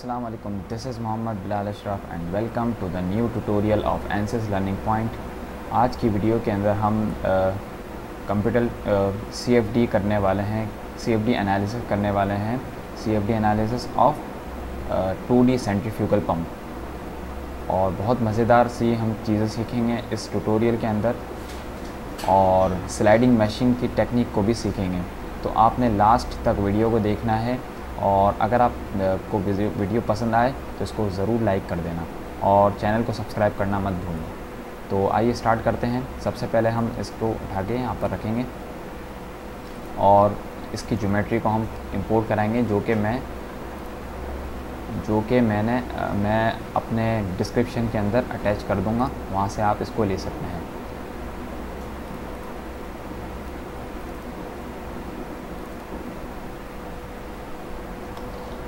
Assalamu alaikum. This is Mohammad Bilal Ashraf and welcome to the new tutorial of ANSYS Learning Point. आज की video के अंदर हम computer सी F D करने वाले हैं सी एफ़ डी एनालिसिस करने वाले हैं C F D analysis of two D centrifugal pump और बहुत मज़ेदार सी हम चीज़ें सीखेंगे इस ट्यूटोरियल के अंदर और स्लाइडिंग मशीन की टेक्निक को भी सीखेंगे तो आपने लास्ट तक वीडियो को देखना है और अगर आप को वीडियो पसंद आए तो इसको ज़रूर लाइक कर देना और चैनल को सब्सक्राइब करना मत भूलना। तो आइए स्टार्ट करते हैं। सबसे पहले हम इसको उठा के यहाँ पर रखेंगे और इसकी ज्योमेट्री को हम इंपोर्ट कराएँगे, जो कि मैं, जो कि मैंने मैं अपने डिस्क्रिप्शन के अंदर अटैच कर दूँगा। वहाँ से आप इसको ले सकते हैं।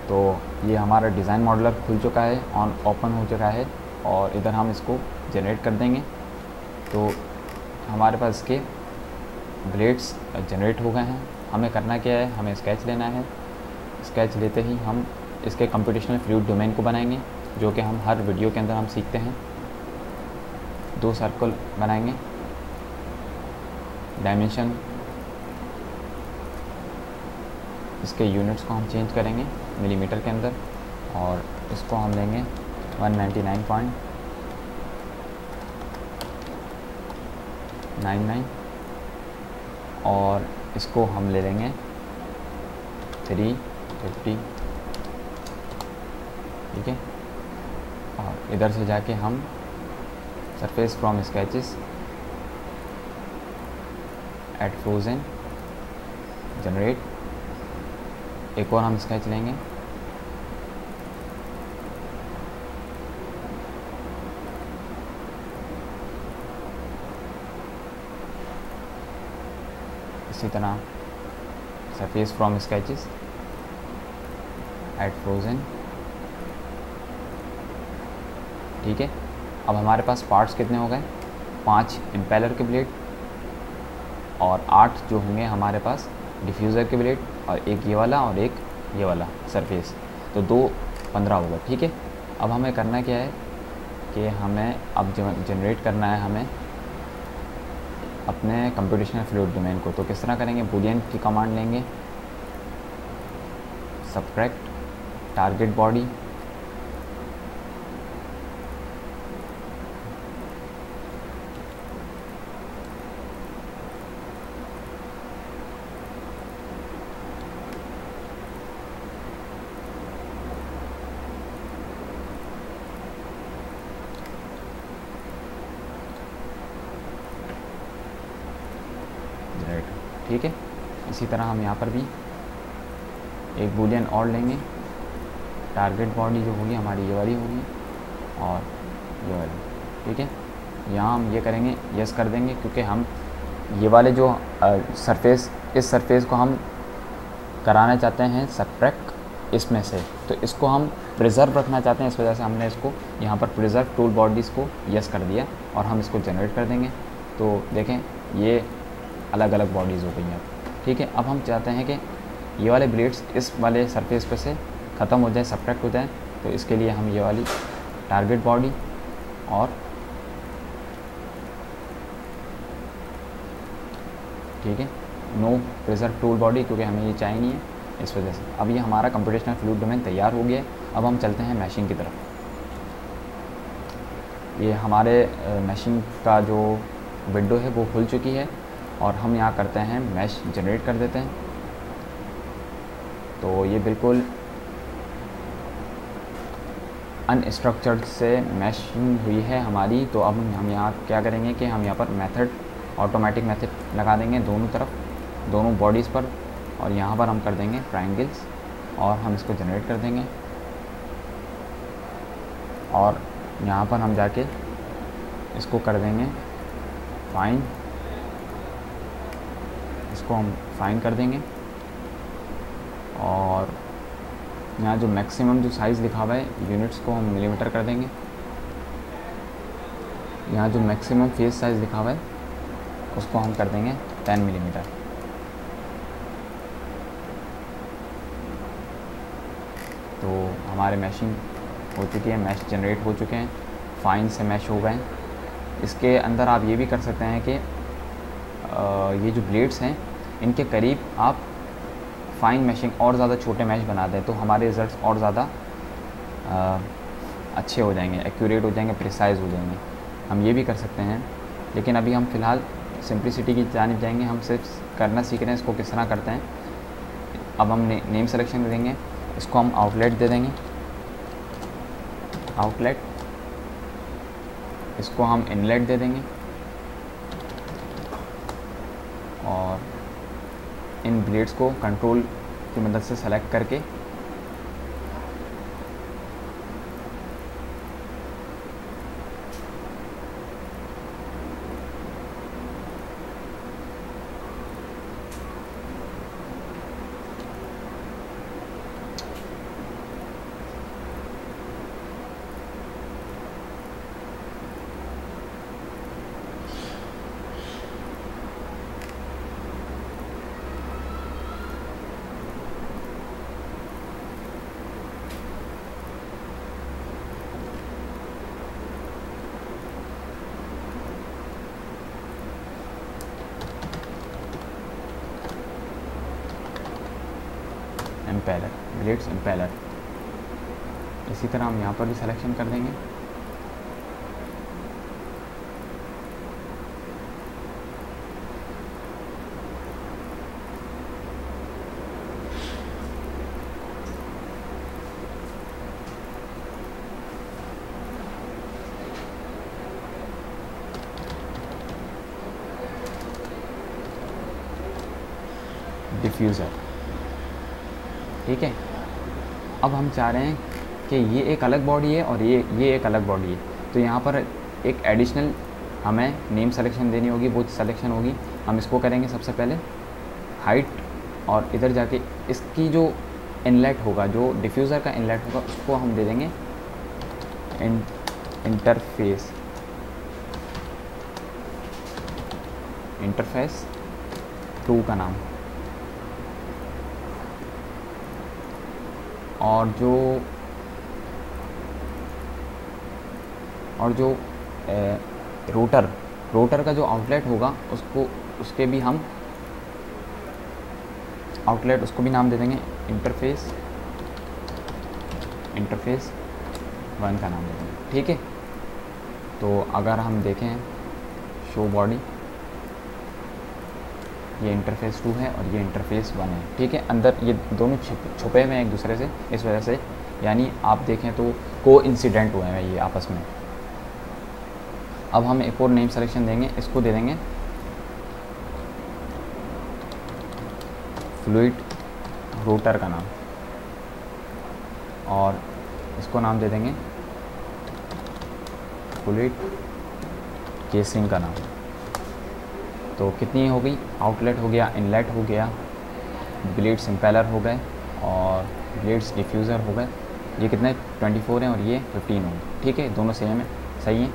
तो ये हमारा डिज़ाइन मॉडलर खुल चुका है ऑन ओपन हो चुका है और इधर हम इसको जनरेट कर देंगे। तो हमारे पास इसके ब्लेड्स जनरेट हो गए हैं। हमें करना क्या है? हमें स्केच लेना है। स्केच लेते ही हम इसके कंप्यूटेशनल फ्लूइड डोमेन को बनाएँगे, जो कि हम हर वीडियो के अंदर हम सीखते हैं। दो सर्कल बनाएँगे। डायमेंशन इसके यूनिट्स को हम चेंज करेंगे। मिलीमीटर के अंदर और इसको हम लेंगे 199.99 और इसको हम ले लेंगे 350 ठीक है? और इधर से जाके हम surface from sketches add frozen generate एक और हम स्केच लेंगे। इसी तरह surface from sketches add frozen ठीक है? अब हमारे पास पार्ट्स कितने हो गए? पाँच इम्पेलर के ब्लेड और आठ जो होंगे हमारे पास डिफ्यूज़र के ब्लेड और एक ये वाला और एक ये वाला सरफेस तो दो पंद्रह होगा, ठीक है? अब हमें करना क्या है कि हमें अब जनरेट करना है हमें अपने कंप्यूटेशनल फ्लूड डोमेन को। तो किस तरह करेंगे? बुलियन की कमांड लेंगे। सब्ट्रैक्ट टारगेट बॉडी ठीक है? इसी तरह हम यहाँ पर भी एक बुलियन और लेंगे। टारगेट बॉडी जो होगी, हमारी ये वाली होगी और ये वाली, ठीक है? यहाँ हम ये करेंगे यस कर देंगे, क्योंकि हम ये वाले जो सरफेस इस सरफेस को हम कराना चाहते हैं सब्ट्रैक्ट इसमें से। तो इसको हम प्रिज़र्व रखना चाहते हैं, इस वजह से हमने इसको यहाँ पर प्रिज़र्व टूल बॉडीज़ को यस कर दिया और हम इसको जनरेट कर देंगे। तो देखें, ये अलग अलग बॉडीज़ हो गई हैं। ठीक है, अब हम चाहते हैं कि ये वाले ब्लेड्स इस वाले सरफेस पे से ख़त्म हो जाए सब्ट्रैक्ट हो जाए तो इसके लिए हम ये वाली टारगेट बॉडी और ठीक है नो प्रेजर टूल बॉडी क्योंकि हमें ये चाहिए नहीं है, इस वजह से। अब ये हमारा कंप्यूटेशनल फ्लूइड डोमेन तैयार हो गया है। अब हम चलते हैं मैशिंग की तरफ़। ये हमारे मैशिंग का जो विंडो है वो खुल चुकी है। और हम यहाँ करते हैं मैश जनरेट कर देते हैं। तो ये बिल्कुल अनस्ट्रक्चर्ड से मैशिंग हुई है हमारी। तो अब हम यहाँ क्या करेंगे कि हम यहाँ पर मेथड ऑटोमेटिक मेथड लगा देंगे दोनों तरफ़, दोनों बॉडीज़ पर। और यहाँ पर हम कर देंगे ट्राइंगल्स और हम इसको जनरेट कर देंगे। और यहाँ पर हम जाके इसको कर देंगे फाइन इसको हम फाइन कर देंगे। और यहाँ जो मैक्सिमम जो साइज़ लिखा हुआ है यूनिट्स को हम मिलीमीटर कर देंगे। यहाँ जो मैक्सिमम फेस साइज़ लिखा हुआ है, उसको हम कर देंगे 10 मिलीमीटर तो हमारे मैशिंग हो चुकी है मैश जनरेट हो चुके हैं फाइन से मैश हो गए हैं। इसके अंदर आप ये भी कर सकते हैं कि ये जो ब्लेड्स हैं इनके करीब आप फाइन मैशिंग और ज़्यादा छोटे मैश बना दें तो हमारे रिज़ल्ट और ज़्यादा अच्छे हो जाएँगे एक्यूरेट हो जाएँगे प्रिसाइज हो जाएँगे। हम ये भी कर सकते हैं लेकिन अभी हम फ़िलहाल सिंप्लिसिटी की जानब जाएँगे हम सिर्फ़ करना सीख रहे हैं इसको किस तरह करते हैं। अब हम ने, नेम सेलेक्शन देंगे इसको हम आउटलेट दे देंगे। आउटलेट इसको हम इनलेट दे देंगे। इन ब्लेड्स को कंट्रोल की मदद से सेलेक्ट करके एम्पेलर ग्रेड्स एम्पेलर इसी तरह हम यहाँ पर भी सिलेक्शन कर देंगे। डिफ्यूज़र ठीक है? अब हम चाह रहे हैं कि ये एक अलग बॉडी है और ये ये एक अलग बॉडी है। तो यहाँ पर एक एडिशनल हमें नेम सेलेक्शन देनी होगी वो सेलेक्शन होगी। हम इसको करेंगे सबसे पहले हाइट और इधर जाके इसकी जो इनलेट होगा जो डिफ्यूज़र का इनलेट होगा उसको हम दे देंगे इन, इंटरफेस इंटरफेस टू का नाम। और जो और जो ए, रोटर रोटर का जो आउटलेट होगा उसको उसके भी हम आउटलेट उसको भी नाम दे देंगे इंटरफेस इंटरफेस वन का नाम दे देंगे। ठीक है? तो अगर हम देखें शो बॉडी ये इंटरफेस टू है और ये इंटरफेस वन है। ठीक है? अंदर ये दोनों छुपे हुए हैं एक दूसरे से। इस वजह से यानी आप देखें तो को इंसिडेंट हुए हैं ये आपस में। अब हम एक और नेम सेलेक्शन देंगे, इसको दे देंगे। फ्लूड रोटर का नाम। और इसको नाम दे देंगे फ्लूड केसिंग का नाम। तो कितनी हो गई? आउटलेट हो गया इनलेट हो गया ब्लेड्स इम्पेलर हो गए और ब्लेड्स डिफ्यूज़र हो गए। ये कितने? 24 हैं और ये 15 हो ठीक है, दोनों सेम है, सही है।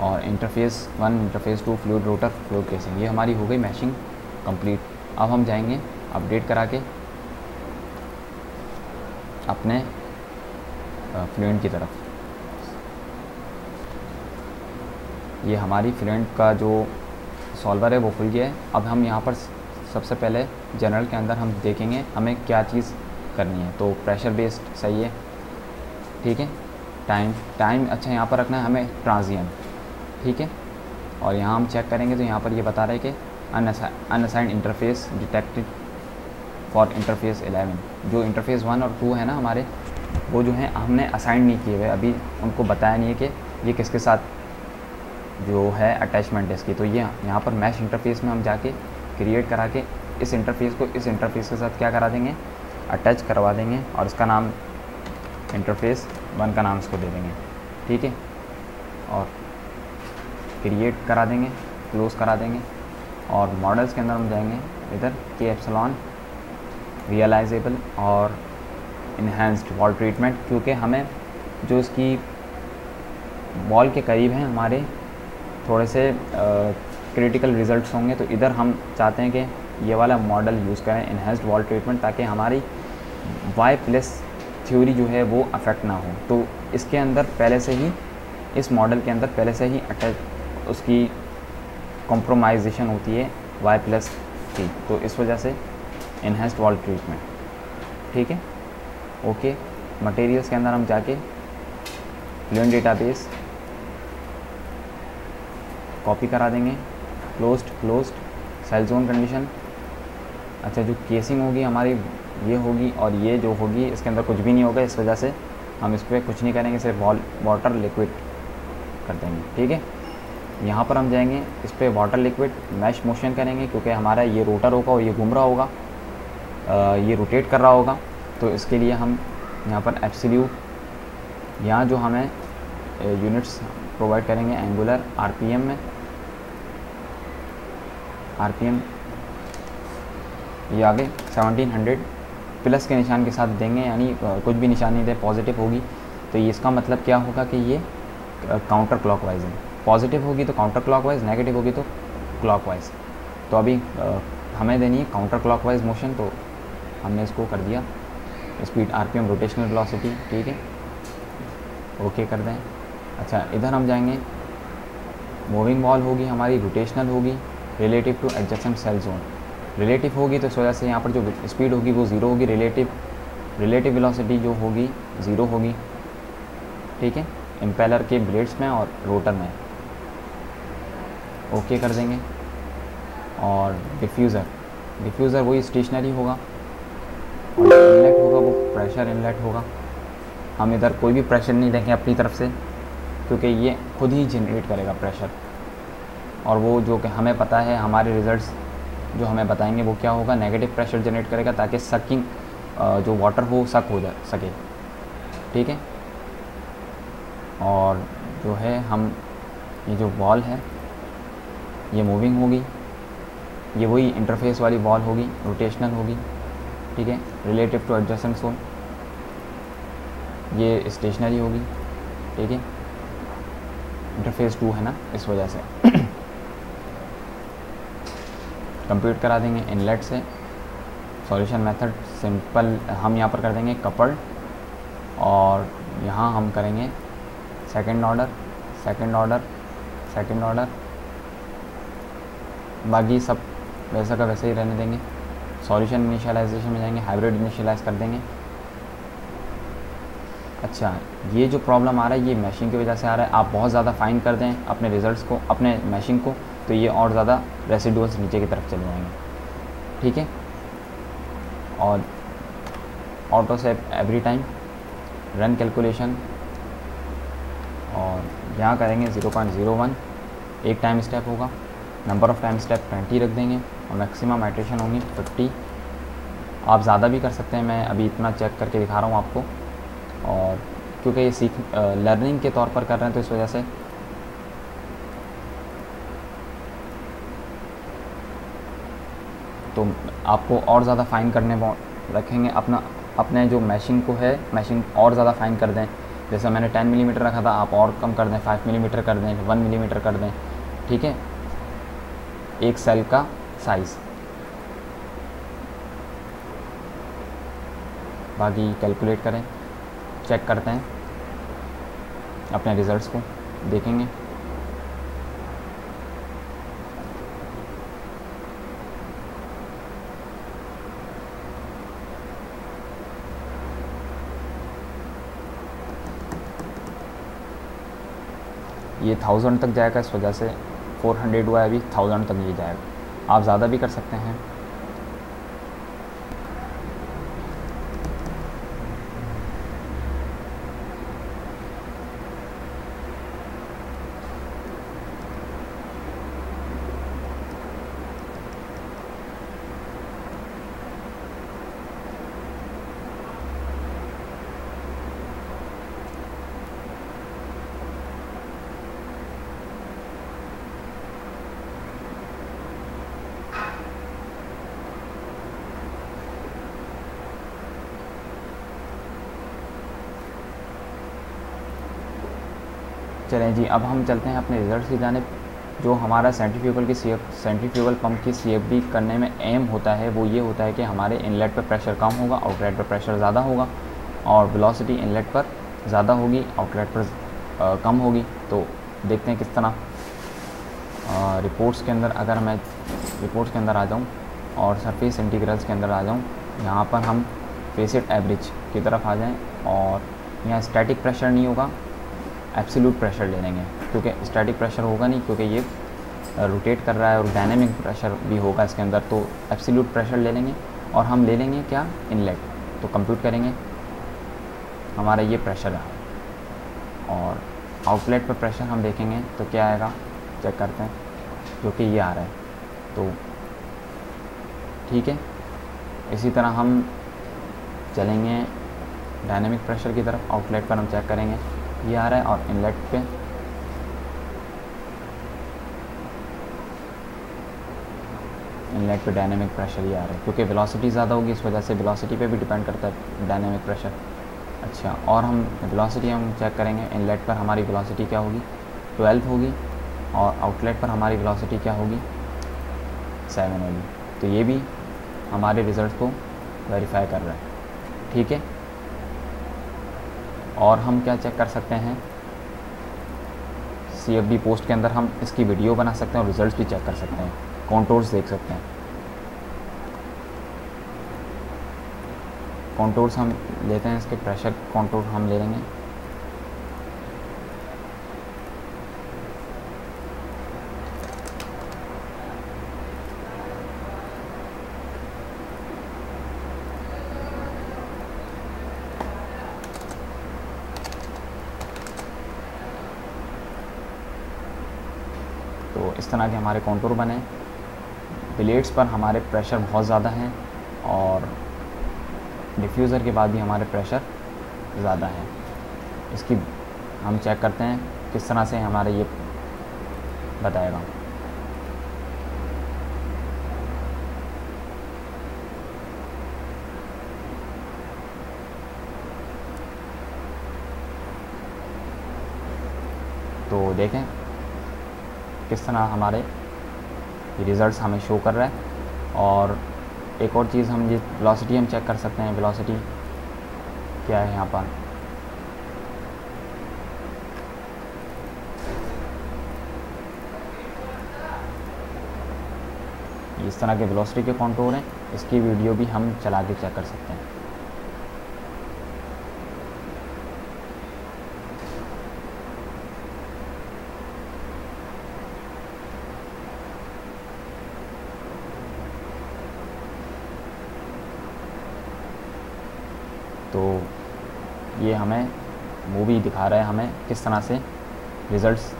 और interface one interface two fluid rotor fluid casing ये हमारी हो गई मैशिंग कंप्लीट अब हम जाएँगे अपडेट करा के अपने फ्लूड की तरफ़। ये हमारी फ्लूड का जो सॉल्वर है, वो खुल गया है। अब हम यहाँ पर सबसे पहले जनरल के अंदर हम देखेंगे हमें क्या चीज़ करनी है। तो प्रेशर बेस्ड सही है। ठीक है? टाइम टाइम अच्छा यहाँ पर रखना है हमें ट्रांजियन ठीक है? और यहाँ हम चेक करेंगे तो यहाँ पर ये बता रहे कि unassigned interface detected for interface 11 जो इंटरफेस वन और टू है ना हमारे, वो जो हैं, हमने असाइन नहीं किए हुए। अभी उनको बताया नहीं है कि ये किसके साथ जो है अटैचमेंट इसकी। तो ये यहाँ पर मैश इंटरफेस में हम जाके क्रिएट करा के इस इंटरफेस को इस इंटरफेस के साथ क्या करा देंगे? अटैच करवा देंगे और इसका नाम इंटरफेस वन का नाम इसको दे देंगे। ठीक है? और क्रिएट करा देंगे क्लोज करा देंगे और मॉडल्स के अंदर हम जाएँगे। इधर के एप्सलॉन रियलाइजेबल और इन्हेंस्ड वॉल ट्रीटमेंट क्योंकि हमें जो इसकी वॉल के करीब हैं हमारे थोड़े से क्रिटिकल रिजल्ट्स होंगे तो इधर हम चाहते हैं कि ये वाला मॉडल यूज़ करें इन्हेंस्ड वॉल ट्रीटमेंट ताकि हमारी वाई प्लस थ्योरी जो है वो अफेक्ट ना हो। तो इसके अंदर पहले से ही, इस मॉडल के अंदर पहले से ही अटैच उसकी कॉम्प्रोमाइजेशन होती है वाई प्लस की। तो इस वजह से इन्हेंस्ड वॉल ट्रीटमेंट ठीक है? ओके मटेरियल्स के अंदर हम जाके फ्लुएंट डेटाबेस कॉपी करा देंगे। Closed closed cell zone condition अच्छा जो केसिंग होगी, हमारी ये होगी और ये जो होगी, इसके अंदर कुछ भी नहीं होगा, इस वजह से हम इस पर कुछ नहीं करेंगे, सिर्फ़ वाटर लिक्विड कर देंगे, ठीक है? यहाँ पर हम जाएँगे, इस पर वाटर लिक्विड मैश मोशन करेंगे, क्योंकि हमारा ये रोटर होगा और ये घूम रहा होगा ये रोटेट कर रहा होगा तो इसके लिए हम यहाँ पर एप्सल्यूट यहाँ जो हमें यूनिट्स प्रोवाइड करेंगे एंगुलर आरपीएम में। आरपीएम। ये आगे 1700 प्लस के निशान के साथ देंगे यानी कुछ भी निशान नहीं दे पॉजिटिव होगी। तो ये इसका मतलब क्या होगा कि ये काउंटर क्लॉकवाइज है। पॉजिटिव होगी तो काउंटर क्लॉकवाइज नेगेटिव होगी तो क्लॉकवाइज तो अभी आ, हमें देनी है काउंटर क्लॉकवाइज मोशन तो हमने इसको कर दिया। स्पीड आरपीएम रोटेशनल वेलोसिटी ठीक है? ओके कर दें। अच्छा इधर हम जाएँगे। मूविंग बॉल होगी हमारी रोटेशनल होगी। Relative to adjacent cell zone relative होगी तो इस वजह से यहाँ पर जो स्पीड होगी वो ज़ीरो होगी रिलेटिव रिलेटिव वेलोसिटी जो होगी ज़ीरो होगी। ठीक है? इम्पेलर के ब्लेड्स में और रोटर में। ओके कर देंगे। और डिफ्यूज़र डिफ्यूज़र वही स्टेशनरी होगा। और इनलेट होगा वो प्रेशर इनलेट होगा। हम इधर कोई भी प्रेशर नहीं देंगे अपनी तरफ़ से, क्योंकि ये खुद ही जनरेट करेगा प्रेशर और वो जो कि हमें पता है, हमारे रिज़ल्ट्स जो हमें बताएँगे, वो क्या होगा? नेगेटिव प्रेशर जनरेट करेगा ताकि सकिंग जो वाटर हो सक हो जा, सके। ठीक है? और जो है, हम, ये जो बॉल है, ये मूविंग होगी। ये वही इंटरफेस वाली बॉल होगी रोटेशनल होगी। ठीक है? रिलेटिव टू एडजस्टेंट सोन ये स्टेशनरी होगी। ठीक है? इंटरफेस टू है ना, इस वजह से। कंप्यूट करा देंगे इनलेट से। सॉल्यूशन मेथड सिंपल हम यहाँ पर कर देंगे कपल और यहाँ हम करेंगे second order second order second order बाकी सब वैसा का वैसे ही रहने देंगे। सॉल्यूशन इनिशियलाइजेशन में जाएँगे हाइब्रिड इनिशियलाइज कर देंगे। अच्छा ये जो प्रॉब्लम आ रहा है, ये मैशिंग की वजह से आ रहा है। आप बहुत ज़्यादा फाइन कर दें अपने रिजल्ट्स को, अपने मैशिंग को तो ये और ज़्यादा रेसिडुअल्स नीचे की तरफ़ चले जाएँगे। ठीक है? और auto save every time run calculation और यहाँ करेंगे ज़ीरो पॉइंट ज़ीरो वन एक टाइम स्टेप होगा। Number of time step twenty रख देंगे और मैक्सिमम आइट्रेशन होंगी फिफ्टी आप ज़्यादा भी कर सकते हैं, मैं अभी इतना चेक करके दिखा रहा हूँ आपको। और क्योंकि ये सीख लर्निंग के तौर पर कर रहे हैं तो इस वजह से तो आपको और ज़्यादा फ़ाइन करने रखेंगे। अपना, अपने जो मैशिंग को है मैशिंग और ज़्यादा फ़ाइन कर दें। जैसे मैंने 10 मिलीमीटर रखा था, आप और कम कर दें 5 मिलीमीटर कर दें 1 मिलीमीटर कर दें, ठीक है? एक सेल का साइज़ बाकी कैलकुलेट करें चेक करते हैं, अपने रिज़ल्ट्स को देखेंगे। ये थाउज़ेंड तक जाएगा, इस वजह से फ़ोर हंड्रेड हुआ है अभी थाउज़ेंड तक ये जाएगा। आप ज़्यादा भी कर सकते हैं। चलें जी अब हम चलते हैं अपने रिज़ल्ट की जानब जो हमारा सेंट्रीफ्यूगल की सी सेंट्रीफ्यूगल पंप की CFD करने में एम होता है वो ये होता है कि हमारे इनलेट पर प्रेशर कम होगा आउटलेट पर प्रेशर ज़्यादा होगा और वेलोसिटी इनलेट पर ज़्यादा होगी आउटलेट पर आ, कम होगी। तो देखते हैं किस तरह रिपोर्ट्स के अंदर अगर मैं रिपोर्ट्स के अंदर आ जाऊँ और सरफेस इंटीग्रल्स के अंदर आ जाऊँ यहाँ पर हम फेसिट एवरेज की तरफ़ आ जाएँ और यहाँ स्टैटिक प्रेशर नहीं होगा एब्सोल्यूट प्रेशर ले लेंगे, क्योंकि स्टैटिक प्रेशर होगा नहीं, क्योंकि ये रोटेट कर रहा है और डायनेमिक प्रेशर भी होगा इसके अंदर तो एब्सोल्यूट प्रेशर ले लेंगे और हम ले लेंगे क्या? इनलेट तो कंप्यूट करेंगे। हमारा ये प्रेशर है। और आउटलेट पर प्रेशर हम देखेंगे तो क्या आएगा? चेक करते हैं जो कि ये आ रहा है। तो ठीक है, इसी तरह हम चलेंगे डायनेमिक प्रेशर की तरफ़ आउटलेट पर हम चेक करेंगे। ये आ रहा है और इनलेट पे। इनलेट पे डायनेमिक प्रेशर ही आ रहा है, क्योंकि वेलोसिटी ज़्यादा होगी, इस वजह से वेलोसिटी पे भी डिपेंड करता है डायनेमिक प्रेशर अच्छा और हम वेलोसिटी हम चेक करेंगे इनलेट पर हमारी वेलोसिटी क्या होगी? ट्वेल्व होगी, और आउटलेट पर हमारी वेलोसिटी क्या होगी? सेवन होगी। तो ये भी हमारे रिज़ल्ट को वेरीफाई कर रहा है। ठीक है? और हम क्या चेक कर सकते हैं? सी एफ़ डी पोस्ट के अंदर हम इसकी वीडियो बना सकते हैं और रिज़ल्ट भी चेक कर सकते हैं। कॉन्टोर्स देख सकते हैं। कॉन्टोर्स हम लेते हैं, इसके प्रेशर कॉन्टोर हम ले लेंगे तो इस तरह के हमारे कॉन्टूर बने। प्लेट्स पर हमारे प्रेशर बहुत ज़्यादा हैं और डिफ्यूज़र के बाद भी हमारे प्रेशर ज़्यादा है। इसकी हम चेक करते हैं किस तरह से हमारे ये बताएगा। तो देखें किस तरह हमारे रिज़ल्ट्स हमें शो कर रहा है। और एक और चीज़ हम ये वेलोसिटी हम चेक कर सकते हैं वेलोसिटी क्या है यहाँ पर? इस तरह के वेलोसिटी के कॉन्टोर हैं, इसकी वीडियो भी हम चला के चेक कर सकते हैं। तो ये हमें मूवी दिखा रहा है हमें किस तरह से रिज़ल्ट्स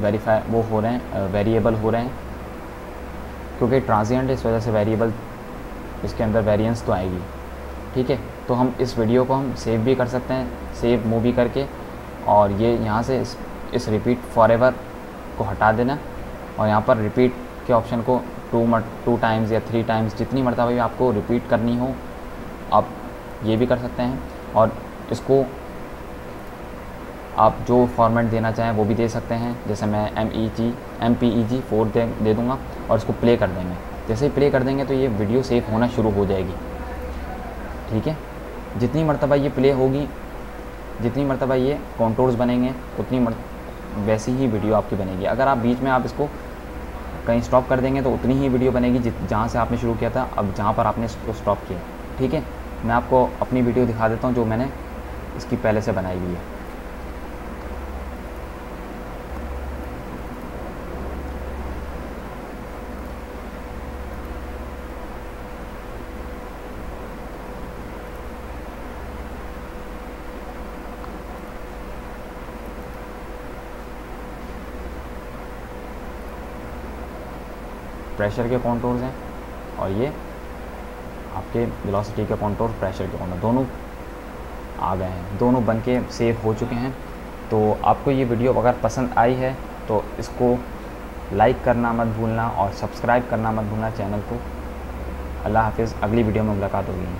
वेरीफाई वो हो रहे हैं वेरिएबल हो रहे हैं। क्योंकि ट्रांजिएंट इस वजह से वेरिएबल इसके अंदर वेरिएंस तो आएगी। ठीक है तो हम इस वीडियो को हम सेव भी कर सकते हैं सेव मूवी करके और ये यहाँ से इस, इस रिपीट फॉर को हटा देना। और यहाँ पर रिपीट के ऑप्शन को टू मट टू टाइम्स या थ्री टाइम्स जितनी मरतबा भी आपको रिपीट करनी हो ये भी कर सकते हैं और इसको आप जो फॉर्मेट देना चाहें वो भी दे सकते हैं। जैसे मैं M E G M P E G four दे दे दूँगा और इसको प्ले कर देंगे। जैसे ही प्ले कर देंगे तो ये वीडियो सेव होना शुरू हो जाएगी। ठीक है? जितनी मरतबा ये प्ले होगी, जितनी मरतबा ये कॉन्टोर्स बनेंगे, उतनी मर, वैसी ही वीडियो आपकी बनेगी। अगर आप बीच में आप इसको कहीं स्टॉप कर देंगे तो उतनी ही वीडियो बनेगी जित, जहाँ से आपने शुरू किया था, अब जहाँ पर आपने इसको स्टॉप किया। ठीक है? मैं आपको अपनी वीडियो दिखा देता हूँ जो मैंने इसकी पहले से बनाई हुई है। प्रेशर के कॉन्टोर्स हैं और ये आपके वेलोसिटी के कॉन्टोर प्रेशर के कॉन्टोर दोनों आ गए हैं। दोनों बन के सेव हो चुके हैं। तो आपको ये वीडियो अगर पसंद आई है तो इसको लाइक करना मत भूलना और सब्सक्राइब करना मत भूलना चैनल को। अल्लाह हाफिज़, अगली वीडियो में मुलाकात होगी इन